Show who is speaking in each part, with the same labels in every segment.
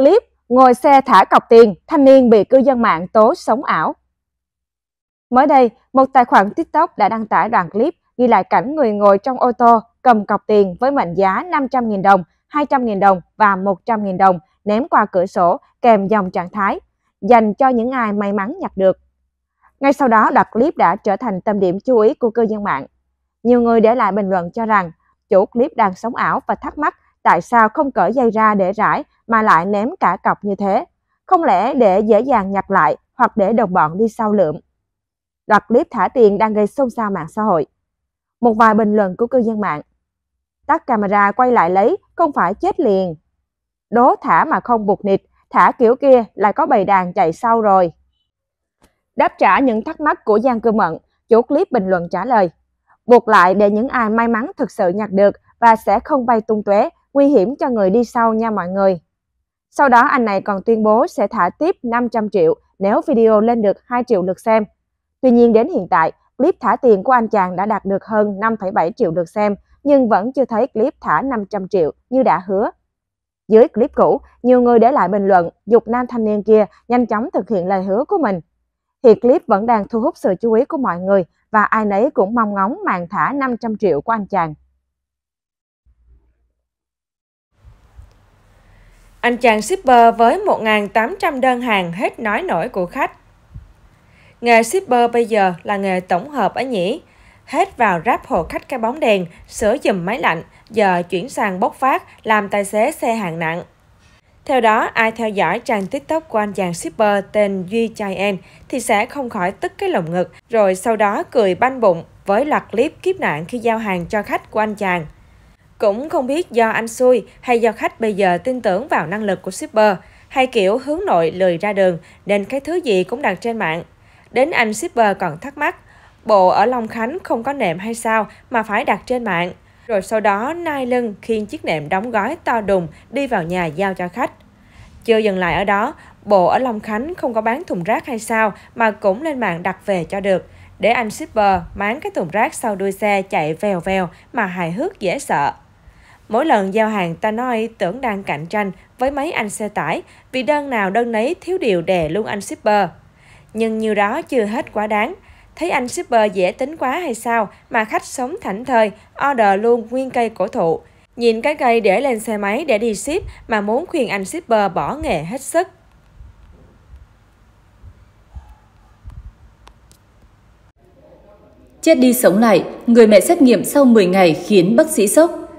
Speaker 1: Clip ngồi xe thả cọc tiền, thanh niên bị cư dân mạng tố sống ảo. Mới đây, một tài khoản TikTok đã đăng tải đoạn clip ghi lại cảnh người ngồi trong ô tô cầm cọc tiền với mệnh giá 500.000 đồng, 200.000 đồng và 100.000 đồng ném qua cửa sổ kèm dòng trạng thái dành cho những ai may mắn nhặt được. Ngay sau đó, đoạn clip đã trở thành tâm điểm chú ý của cư dân mạng. Nhiều người để lại bình luận cho rằng chủ clip đang sống ảo và thắc mắc tại sao không cởi dây ra để rải mà lại ném cả cọc như thế. Không lẽ để dễ dàng nhặt lại hoặc để đồng bọn đi sau lượm. Đoạt clip thả tiền đang gây xôn xao mạng xã hội. Một vài bình luận của cư dân mạng. Tắt camera quay lại lấy, không phải chết liền. Đố thả mà không buộc nịt, thả kiểu kia lại có bầy đàn chạy sau rồi. Đáp trả những thắc mắc của Giang Cư Mận, chủ clip bình luận trả lời. Buộc lại để những ai may mắn thực sự nhặt được và sẽ không bay tung tóe, nguy hiểm cho người đi sau nha mọi người. Sau đó anh này còn tuyên bố sẽ thả tiếp 500 triệu nếu video lên được 2 triệu lượt xem. Tuy nhiên đến hiện tại, clip thả tiền của anh chàng đã đạt được hơn 5,7 triệu lượt xem, nhưng vẫn chưa thấy clip thả 500 triệu như đã hứa. Dưới clip cũ, nhiều người để lại bình luận dục nam thanh niên kia nhanh chóng thực hiện lời hứa của mình. Hiện clip vẫn đang thu hút sự chú ý của mọi người và ai nấy cũng mong ngóng màn thả 500 triệu của anh chàng.
Speaker 2: Anh chàng shipper với 1.800 đơn hàng hết nói nổi của khách. Nghề shipper bây giờ là nghề tổng hợp ở nhỉ. Hết vào ráp hộ khách cái bóng đèn, sửa dùm máy lạnh, giờ chuyển sang bốc phát, làm tài xế xe hạng nặng. Theo đó, ai theo dõi trang TikTok của anh chàng shipper tên Duy Chai En thì sẽ không khỏi tức cái lồng ngực, rồi sau đó cười banh bụng với loạt clip kiếp nạn khi giao hàng cho khách của anh chàng. Cũng không biết do anh xui hay do khách bây giờ tin tưởng vào năng lực của shipper, hay kiểu hướng nội lười ra đường nên cái thứ gì cũng đặt trên mạng. Đến anh shipper còn thắc mắc, bộ ở Long Khánh không có nệm hay sao mà phải đặt trên mạng. Rồi sau đó nai lưng khiêng chiếc nệm đóng gói to đùng đi vào nhà giao cho khách. Chưa dừng lại ở đó, bộ ở Long Khánh không có bán thùng rác hay sao mà cũng lên mạng đặt về cho được. Để anh shipper máng cái thùng rác sau đuôi xe chạy vèo vèo mà hài hước dễ sợ. Mỗi lần giao hàng ta nói tưởng đang cạnh tranh với mấy anh xe tải vì đơn nào đơn nấy thiếu điều đè luôn anh shipper. Nhưng như đó chưa hết quá đáng. Thấy anh shipper dễ tính quá hay sao mà khách sống thảnh thơi, order luôn nguyên cây cổ thụ. Nhìn cái cây để lên xe máy để đi ship mà muốn khuyên anh shipper bỏ nghề hết sức.
Speaker 3: Chết đi sống lại, người mẹ xét nghiệm sau 10 ngày khiến bác sĩ sốc.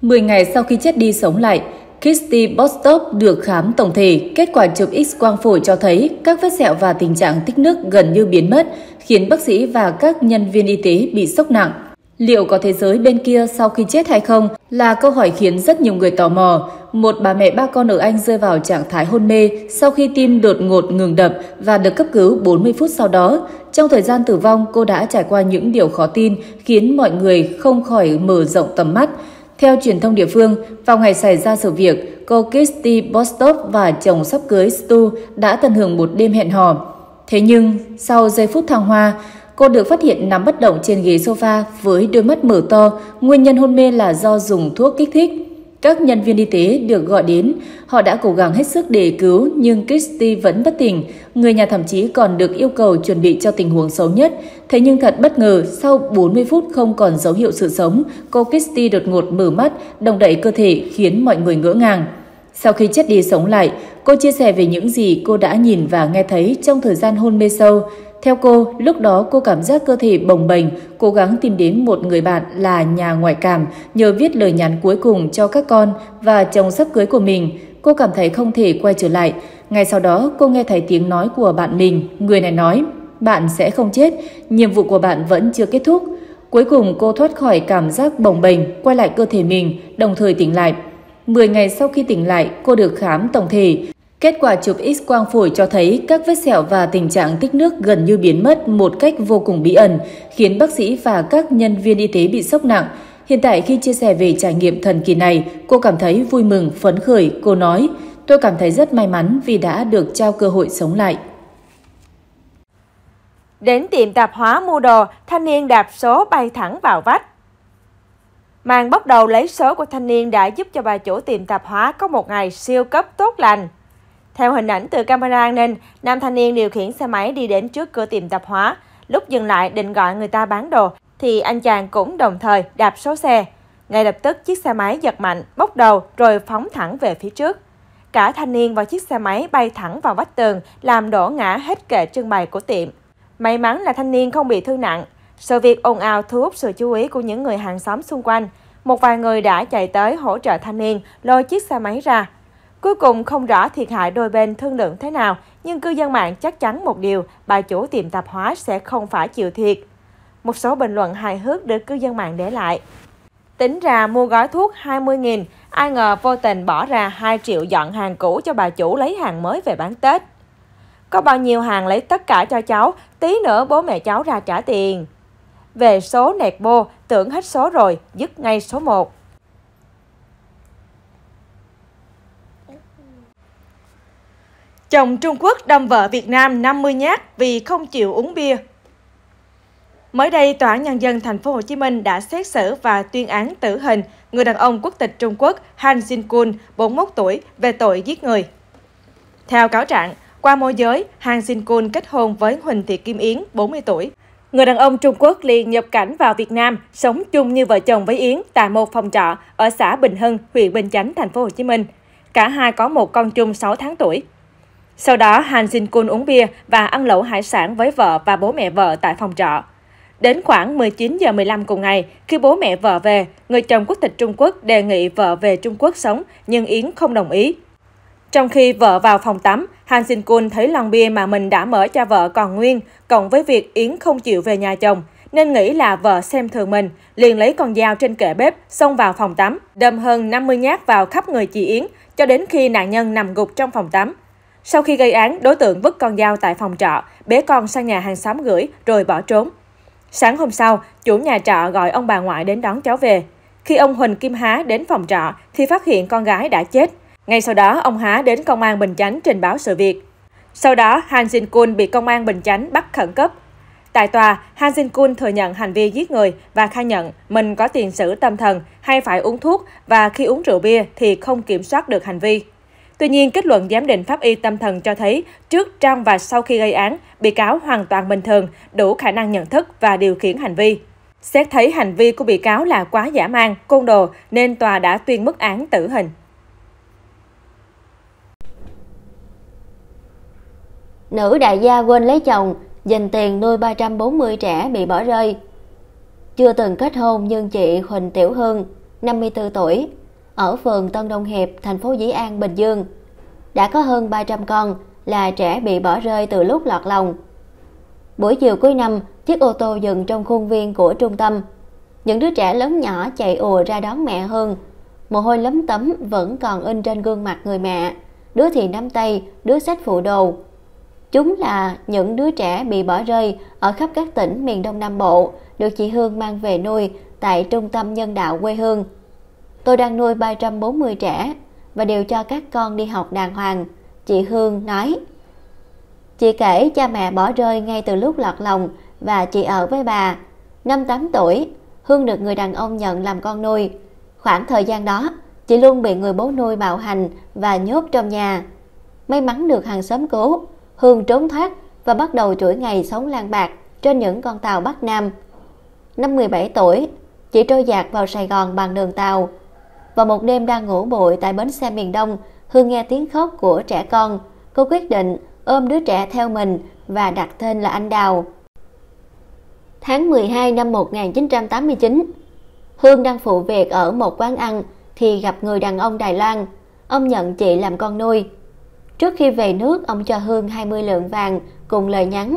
Speaker 3: 10 ngày sau khi chết đi sống lại, Kirsty Bostop được khám tổng thể, kết quả chụp X-quang phổi cho thấy các vết sẹo và tình trạng tích nước gần như biến mất, khiến bác sĩ và các nhân viên y tế bị sốc nặng. Liệu có thế giới bên kia sau khi chết hay không là câu hỏi khiến rất nhiều người tò mò. Một bà mẹ ba con ở Anh rơi vào trạng thái hôn mê sau khi tim đột ngột ngừng đập và được cấp cứu 40 phút sau đó. Trong thời gian tử vong, cô đã trải qua những điều khó tin khiến mọi người không khỏi mở rộng tầm mắt. Theo truyền thông địa phương, vào ngày xảy ra sự việc, cô Kirsty Bostov và chồng sắp cưới Stu đã tận hưởng một đêm hẹn hò. Thế nhưng, sau giây phút thăng hoa, cô được phát hiện nằm bất động trên ghế sofa với đôi mắt mở to, nguyên nhân hôn mê là do dùng thuốc kích thích. Các nhân viên y tế được gọi đến, họ đã cố gắng hết sức để cứu nhưng Christy vẫn bất tỉnh. Người nhà thậm chí còn được yêu cầu chuẩn bị cho tình huống xấu nhất. Thế nhưng thật bất ngờ, sau 40 phút không còn dấu hiệu sự sống, cô Christy đột ngột mở mắt, đồng đẩy cơ thể khiến mọi người ngỡ ngàng. Sau khi chết đi sống lại, cô chia sẻ về những gì cô đã nhìn và nghe thấy trong thời gian hôn mê sâu. Theo cô, lúc đó cô cảm giác cơ thể bồng bềnh, cố gắng tìm đến một người bạn là nhà ngoại cảm nhờ viết lời nhắn cuối cùng cho các con và chồng sắp cưới của mình. Cô cảm thấy không thể quay trở lại. Ngay sau đó, cô nghe thấy tiếng nói của bạn mình. Người này nói, bạn sẽ không chết, nhiệm vụ của bạn vẫn chưa kết thúc. Cuối cùng cô thoát khỏi cảm giác bồng bềnh, quay lại cơ thể mình, đồng thời tỉnh lại. 10 ngày sau khi tỉnh lại, cô được khám tổng thể. Kết quả chụp X-quang phổi cho thấy các vết sẹo và tình trạng tích nước gần như biến mất một cách vô cùng bí ẩn, khiến bác sĩ và các nhân viên y tế bị sốc nặng. Hiện tại khi chia sẻ về trải nghiệm thần kỳ này, cô cảm thấy vui mừng, phấn khởi. Cô nói, tôi cảm thấy rất may mắn vì đã được trao cơ hội sống lại.
Speaker 2: Đến tiệm tạp hóa mua đồ, thanh niên đạp số bay thẳng vào vách. Màn bóc đầu lấy số của thanh niên đã giúp cho bà chủ tiệm tạp hóa có một ngày siêu cấp tốt lành. Theo hình ảnh từ camera an ninh, nam thanh niên điều khiển xe máy đi đến trước cửa tiệm tạp hóa. Lúc dừng lại định gọi người ta bán đồ, thì anh chàng cũng đồng thời đạp số xe. Ngay lập tức chiếc xe máy giật mạnh, bốc đầu rồi phóng thẳng về phía trước. Cả thanh niên và chiếc xe máy bay thẳng vào vách tường, làm đổ ngã hết kệ trưng bày của tiệm. May mắn là thanh niên không bị thương nặng. Sự việc ồn ào thu hút sự chú ý của những người hàng xóm xung quanh. Một vài người đã chạy tới hỗ trợ thanh niên lôi chiếc xe máy ra. Cuối cùng không rõ thiệt hại đôi bên thương lượng thế nào, nhưng cư dân mạng chắc chắn một điều, bà chủ tiệm tạp hóa sẽ không phải chịu thiệt. Một số bình luận hài hước được cư dân mạng để lại. Tính ra mua gói thuốc 20.000, ai ngờ vô tình bỏ ra 2 triệu dọn hàng cũ cho bà chủ lấy hàng mới về bán Tết. Có bao nhiêu hàng lấy tất cả cho cháu, tí nữa bố mẹ cháu ra trả tiền. Về số nẹt bô, tưởng hết số rồi, dứt ngay số 1. Chồng Trung Quốc đâm vợ Việt Nam 50 nhát vì không chịu uống bia. Mới đây, Tòa án Nhân dân Thành phố Hồ Chí Minh đã xét xử và tuyên án tử hình người đàn ông quốc tịch Trung Quốc Han Jin-kun, 41 tuổi, về tội giết người. Theo cáo trạng, qua môi giới, Han Jin-kun kết hôn với Huỳnh Thị Kim Yến, 40 tuổi. Người đàn ông Trung Quốc liền nhập cảnh vào Việt Nam, sống chung như vợ chồng với Yến tại một phòng trọ ở xã Bình Hưng, huyện Bình Chánh, Thành phố Hồ Chí Minh. Cả hai có một con chung 6 tháng tuổi. Sau đó, Han Jin-kun uống bia và ăn lẩu hải sản với vợ và bố mẹ vợ tại phòng trọ. Đến khoảng 19 giờ 15 cùng ngày, khi bố mẹ vợ về, người chồng quốc tịch Trung Quốc đề nghị vợ về Trung Quốc sống, nhưng Yến không đồng ý. Trong khi vợ vào phòng tắm, Han Sin Kun thấy lon bia mà mình đã mở cho vợ còn nguyên, cộng với việc Yến không chịu về nhà chồng, nên nghĩ là vợ xem thường mình, liền lấy con dao trên kệ bếp, xông vào phòng tắm, đâm hơn 50 nhát vào khắp người chị Yến, cho đến khi nạn nhân nằm gục trong phòng tắm. Sau khi gây án, đối tượng vứt con dao tại phòng trọ, bế con sang nhà hàng xóm gửi, rồi bỏ trốn. Sáng hôm sau, chủ nhà trọ gọi ông bà ngoại đến đón cháu về. Khi ông Huỳnh Kim Há đến phòng trọ thì phát hiện con gái đã chết. Ngay sau đó, ông Há đến công an Bình Chánh trình báo sự việc. Sau đó, Han Jin Kun bị công an Bình Chánh bắt khẩn cấp. Tại tòa, Han Jin Kun thừa nhận hành vi giết người và khai nhận mình có tiền sử tâm thần hay phải uống thuốc và khi uống rượu bia thì không kiểm soát được hành vi. Tuy nhiên, kết luận giám định pháp y tâm thần cho thấy trước, trong và sau khi gây án, bị cáo hoàn toàn bình thường, đủ khả năng nhận thức và điều khiển hành vi. Xét thấy hành vi của bị cáo là quá giả mang, côn đồ nên tòa đã tuyên mức án tử hình.
Speaker 4: Nữ đại gia quên lấy chồng, dành tiền nuôi 340 trẻ bị bỏ rơi. Chưa từng kết hôn nhưng chị Huỳnh Tiểu Hương, 54 tuổi, ở phường Tân Đông Hiệp, thành phố Dĩ An, Bình Dương. Đã có hơn 300 con là trẻ bị bỏ rơi từ lúc lọt lòng. Buổi chiều cuối năm, chiếc ô tô dừng trong khuôn viên của trung tâm. Những đứa trẻ lớn nhỏ chạy ùa ra đón mẹ Hương. Mồ hôi lấm tấm vẫn còn in trên gương mặt người mẹ. Đứa thì nắm tay, đứa sách phụ đồ. Chúng là những đứa trẻ bị bỏ rơi ở khắp các tỉnh miền Đông Nam Bộ, được chị Hương mang về nuôi tại trung tâm nhân đạo quê hương. Tôi đang nuôi 340 trẻ và đều cho các con đi học đàng hoàng, chị Hương nói. Chị kể cha mẹ bỏ rơi ngay từ lúc lọt lòng và chị ở với bà. Năm 8 tuổi, Hương được người đàn ông nhận làm con nuôi. Khoảng thời gian đó, chị luôn bị người bố nuôi bạo hành và nhốt trong nhà. May mắn được hàng xóm cứu, Hương trốn thoát và bắt đầu chuỗi ngày sống lang bạc trên những con tàu Bắc Nam. Năm 17 tuổi, chị trôi dạt vào Sài Gòn bằng đường tàu vào một đêm đang ngủ bụi tại bến xe miền Đông, Hương nghe tiếng khóc của trẻ con. Cô quyết định ôm đứa trẻ theo mình và đặt tên là anh Đào. Tháng 12 năm 1989, Hương đang phụ việc ở một quán ăn thì gặp người đàn ông Đài Loan. Ông nhận chị làm con nuôi. Trước khi về nước, ông cho Hương 20 lượng vàng cùng lời nhắn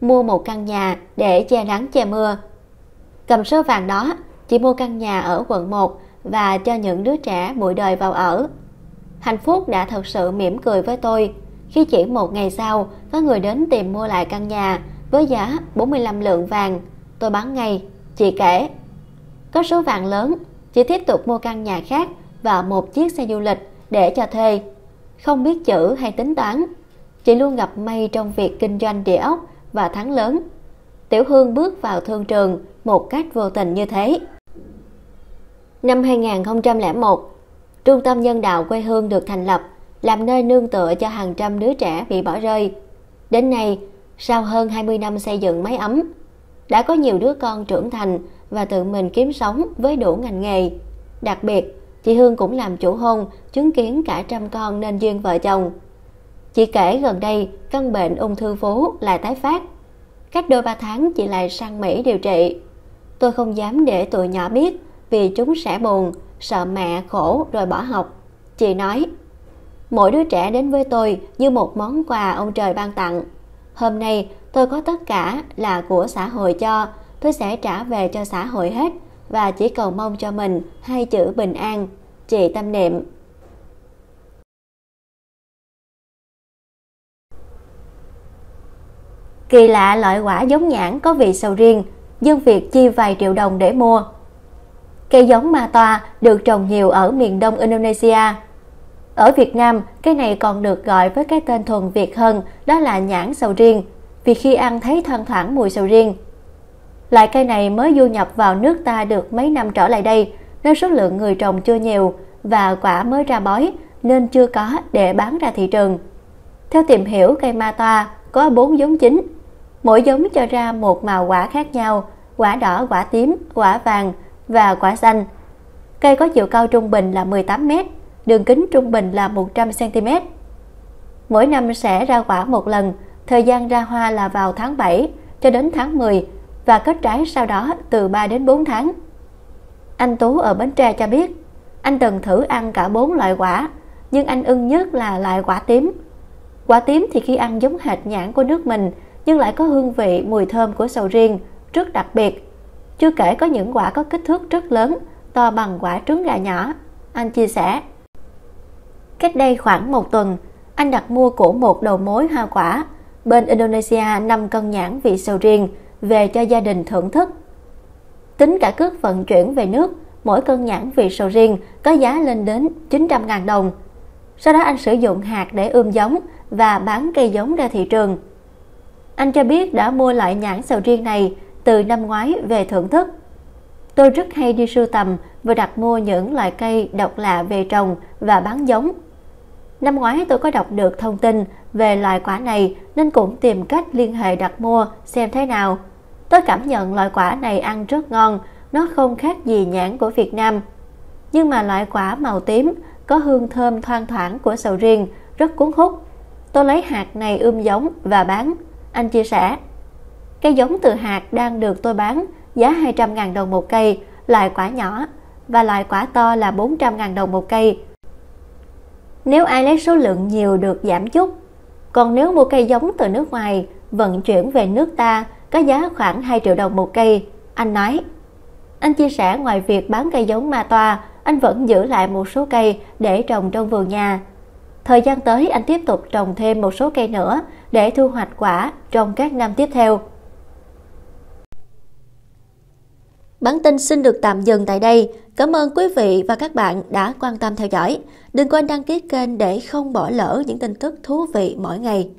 Speaker 4: mua một căn nhà để che nắng che mưa. Cầm số vàng đó, chị mua căn nhà ở quận 1 và cho những đứa trẻ bụi đời vào ở. Hạnh phúc đã thật sự mỉm cười với tôi khi chỉ một ngày sau có người đến tìm mua lại căn nhà với giá 45 lượng vàng. Tôi bán ngay, chị kể. Có số vàng lớn, chị tiếp tục mua căn nhà khác và một chiếc xe du lịch để cho thuê. Không biết chữ hay tính toán, chị luôn gặp may trong việc kinh doanh địa ốc và thắng lớn. Tiểu Hương bước vào thương trường một cách vô tình như thế. Năm 2001, Trung tâm Nhân đạo quê hương được thành lập, làm nơi nương tựa cho hàng trăm đứa trẻ bị bỏ rơi. Đến nay, sau hơn 20 năm xây dựng mái ấm, đã có nhiều đứa con trưởng thành và tự mình kiếm sống với đủ ngành nghề. Đặc biệt, chị Hương cũng làm chủ hôn, chứng kiến cả trăm con nên duyên vợ chồng. Chị kể gần đây, căn bệnh ung thư vú lại tái phát. Cách đôi ba tháng chị lại sang Mỹ điều trị. Tôi không dám để tụi nhỏ biết vì chúng sẽ buồn, sợ mẹ khổ rồi bỏ học. Chị nói, mỗi đứa trẻ đến với tôi như một món quà ông trời ban tặng. Hôm nay tôi có tất cả là của xã hội cho, tôi sẽ trả về cho xã hội hết và chỉ cầu mong cho mình hai chữ bình an. Chị tâm niệm. Kỳ lạ loại quả giống nhãn có vị sầu riêng, dân Việt chi vài triệu đồng để mua. Cây giống ma toa được trồng nhiều ở miền đông Indonesia. Ở Việt Nam, cây này còn được gọi với cái tên thuần Việt hơn, đó là nhãn sầu riêng, vì khi ăn thấy thoang thoảng mùi sầu riêng. Loại cây này mới du nhập vào nước ta được mấy năm trở lại đây, nên số lượng người trồng chưa nhiều và quả mới ra bói nên chưa có để bán ra thị trường. Theo tìm hiểu, cây ma toa có 4 giống chính. Mỗi giống cho ra một màu quả khác nhau, quả đỏ, quả tím, quả vàng và quả xanh. Cây có chiều cao trung bình là 18 m, đường kính trung bình là 100 cm. Mỗi năm sẽ ra quả một lần, thời gian ra hoa là vào tháng 7 cho đến tháng 10 và kết trái sau đó từ 3 đến 4 tháng. Anh Tú ở Bến Tre cho biết, anh từng thử ăn cả bốn loại quả, nhưng anh ưng nhất là loại quả tím. Quả tím thì khi ăn giống hệt nhãn của nước mình, nhưng lại có hương vị mùi thơm của sầu riêng, rất đặc biệt. Chưa kể có những quả có kích thước rất lớn, to bằng quả trứng gà nhỏ. Anh chia sẻ. Cách đây khoảng một tuần, anh đặt mua của một đầu mối hoa quả bên Indonesia 5 cân nhãn vị sầu riêng về cho gia đình thưởng thức. Tính cả cước vận chuyển về nước, mỗi cân nhãn vị sầu riêng có giá lên đến 900.000 đồng. Sau đó anh sử dụng hạt để ươm giống và bán cây giống ra thị trường. Anh cho biết đã mua lại nhãn sầu riêng này từ năm ngoái về thưởng thức. Tôi rất hay đi sưu tầm và đặt mua những loại cây độc lạ về trồng và bán giống. Năm ngoái tôi có đọc được thông tin về loại quả này nên cũng tìm cách liên hệ đặt mua xem thế nào. Tôi cảm nhận loại quả này ăn rất ngon, nó không khác gì nhãn của Việt Nam. Nhưng mà loại quả màu tím có hương thơm thoang thoảng của sầu riêng, rất cuốn hút. Tôi lấy hạt này ươm giống và bán. Anh chia sẻ, cây giống từ hạt đang được tôi bán giá 200.000 đồng một cây, loại quả nhỏ, và loại quả to là 400.000 đồng một cây. Nếu ai lấy số lượng nhiều được giảm chút, còn nếu mua cây giống từ nước ngoài vận chuyển về nước ta có giá khoảng 2 triệu đồng một cây, anh nói. Anh chia sẻ ngoài việc bán cây giống ma toa, anh vẫn giữ lại một số cây để trồng trong vườn nhà. Thời gian tới anh tiếp tục trồng thêm một số cây nữa để thu hoạch quả trong các năm tiếp theo. Bản tin xin được tạm dừng tại đây. Cảm ơn quý vị và các bạn đã quan tâm theo dõi. Đừng quên đăng ký kênh để không bỏ lỡ những tin tức thú vị mỗi ngày.